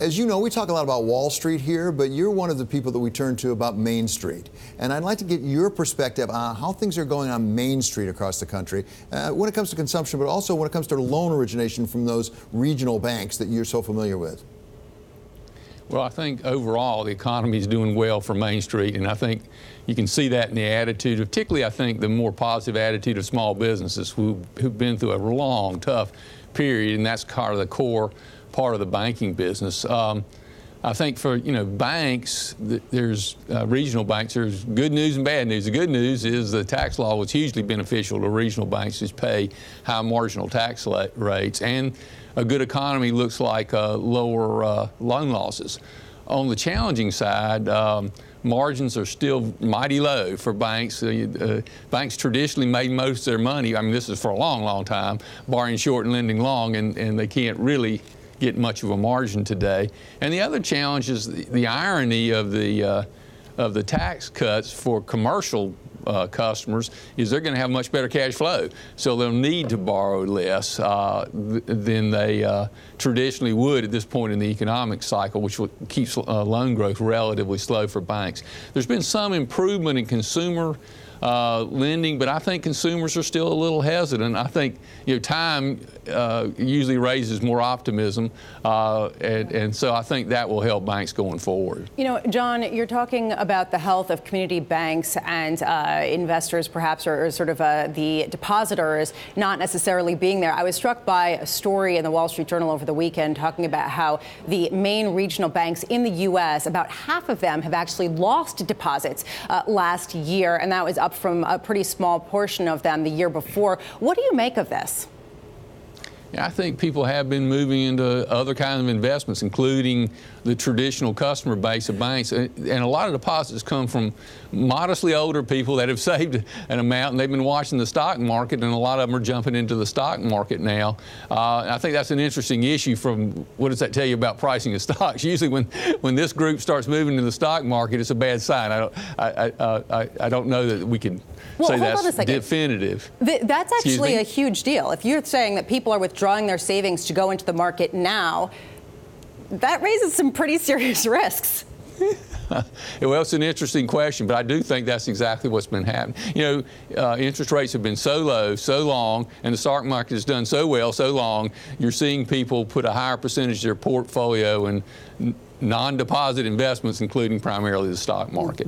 as you know, we talk a lot about Wall Street here, but you're one of the people that we turn to about Main Street. And I'd like to get your perspective on how things are going on Main Street across the country uh, when it comes to consumption, but also when it comes to loan origination from those regional banks that you're so familiar with. Well, I think overall the economy is doing well for Main Street, and I think you can see that in the attitude, particularly I think the more positive attitude of small businesses who, who've been through a long, tough period, and that's kind of the core part of the banking business. Um, I think for you know banks, there's uh, regional banks. There's good news and bad news. The good news is the tax law was hugely beneficial to regional banks which pay high marginal tax rates, and a good economy looks like uh, lower uh, loan losses. On the challenging side, um, margins are still mighty low for banks. Uh, uh, banks traditionally made most of their money. I mean, this is for a long, long time, borrowing short and lending long, and, and they can't really get much of a margin today. And the other challenge is the, the irony of the uh, of the tax cuts for commercial uh, customers is they're going to have much better cash flow. So they'll need to borrow less uh, th than they uh, traditionally would at this point in the economic cycle, which keeps uh, loan growth relatively slow for banks. There's been some improvement in consumer uh, lending, but I think consumers are still a little hesitant. I think you know time uh, usually raises more optimism, uh, and, and, so I think that will help banks going forward. You know, John, you're talking about the health of community banks and uh, investors, perhaps, or, or sort of uh, the depositors not necessarily being there. I was struck by a story in the Wall Street Journal over the weekend talking about how the main regional banks in the U.S. about half of them have actually lost deposits uh, last year, and that was up from a pretty small portion of them the year before. What do you make of this? I think people have been moving into other kinds of investments, including the traditional customer base of banks. And a lot of deposits come from modestly older people that have saved an amount and they've been watching the stock market, and a lot of them are jumping into the stock market now. Uh, I think that's an interesting issue from what does that tell you about pricing of stocks? Usually, when, when this group starts moving to the stock market, it's a bad sign. I don't, I, I, I, I don't know that we can well, say that's definitive. Th that's actually a huge deal. If you're saying that people are withdrawing their savings to go into the market now, that raises some pretty serious risks. well, it's an interesting question, but I do think that's exactly what's been happening. You know, uh, interest rates have been so low, so long, and the stock market has done so well, so long. You're seeing people put a higher percentage of their portfolio in non-deposit investments, including primarily the stock market.